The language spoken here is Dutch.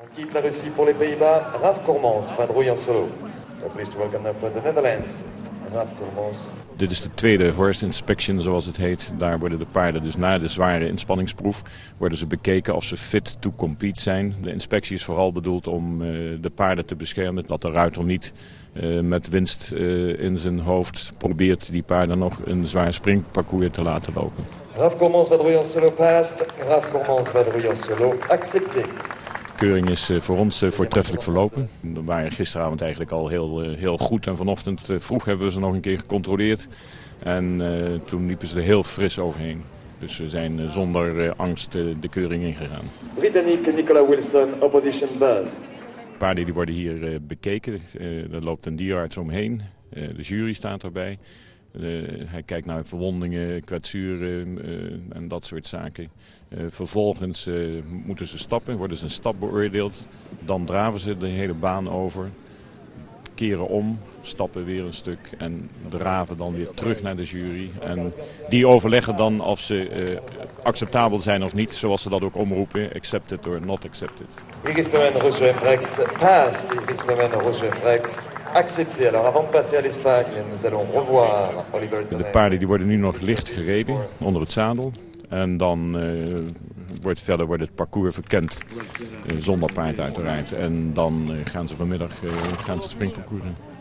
On quitte la Russie pour les Pays-Bas. Raf Cormans vadrouille en solo. We're pleased to welcome for the Netherlands. Raf Cormans. Dit is de tweede horse inspection, zoals het heet. Daar worden de paarden dus na de zware inspanningsproef... worden ze bekeken of ze fit to compete zijn. De inspectie is vooral bedoeld om uh, de paarden te beschermen... dat de ruiter niet uh, met winst uh, in zijn hoofd probeert... die paarden nog een zwaar springparcours te laten lopen. Raf Cormans vadrouille en solo passed. Raf Cormans vadrouille en solo accepté. De keuring is voor ons voortreffelijk verlopen. We waren gisteravond eigenlijk al heel, heel goed en vanochtend vroeg hebben we ze nog een keer gecontroleerd. En toen liepen ze er heel fris overheen. Dus we zijn zonder angst de keuring ingegaan. Britannique Nicola Wilson, opposition buzz. Paarden die worden hier bekeken. er loopt een dierarts omheen. de jury staat erbij. Uh, hij kijkt naar verwondingen, kwetsuren uh, en dat soort zaken. Uh, vervolgens moeten ze stappen, worden ze een stap beoordeeld. Dan draven ze de hele baan over, keren om, stappen weer een stuk en draven dan weer terug naar de jury. En die overleggen dan of ze acceptabel zijn of niet, zoals ze dat ook omroepen. Accepted or not accepted. Iris Permen, Roger Brex, passed. Iris Permen, Roger Brex. Accepté. Alors avant de passer à l'Espagne, nous allons revoir Oliver De paarden die worden nu nog licht gereden onder het zadel. En dan uh, wordt verder wordt het parcours verkend. Uh, zonder paard uiteraard. En dan uh, gaan ze vanmiddag gaan ze het springparcours in.